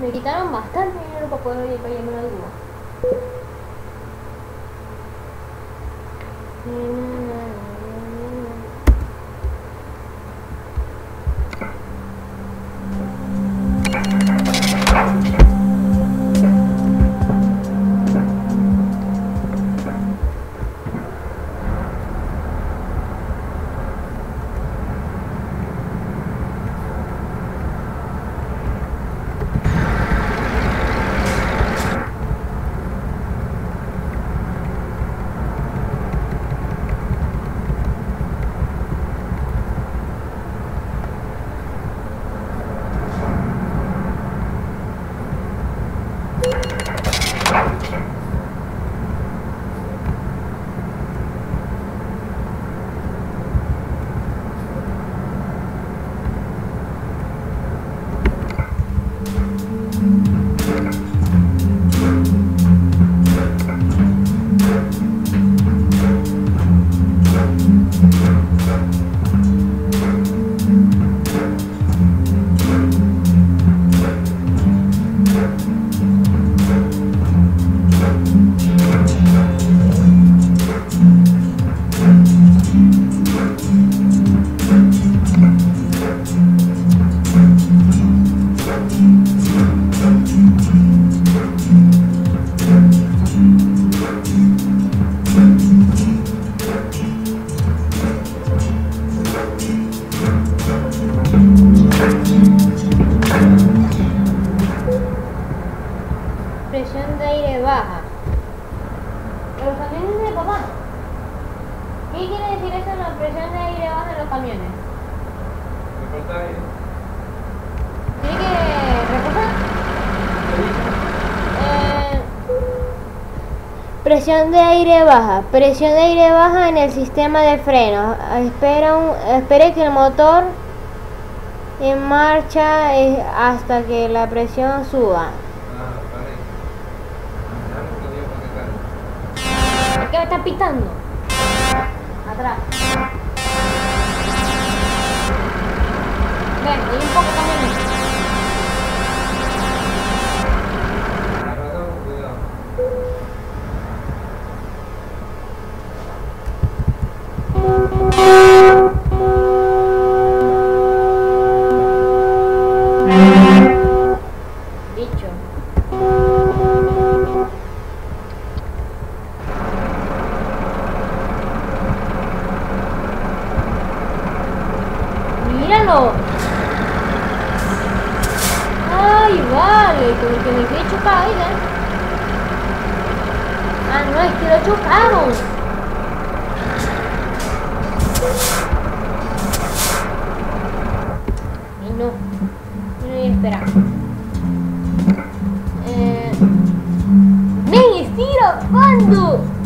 Me quitaron bastante dinero para poder ir a la grúa. Presión de aire baja. Los camiones de papá. ¿Qué quiere decir eso en la presión de aire baja en los camiones? Me falta aire. ¿Tiene que reposar? Eh, Presión de aire baja. Presión de aire baja en el sistema de frenos. Espera un- espere que el motor en marcha eh, hasta que la presión suba. Ah, vale. Ya no podía conectar. ¿Por qué me está pitando? Atrás. Ven, voy un poco también. Agarrado con Míralo. Ay, vale, como que me quedé chocado, ¿eh? Ah, no, es que lo chocaron. Y no, no voy a esperar. Eh... ¡Ven, estira! ¿Cuándo?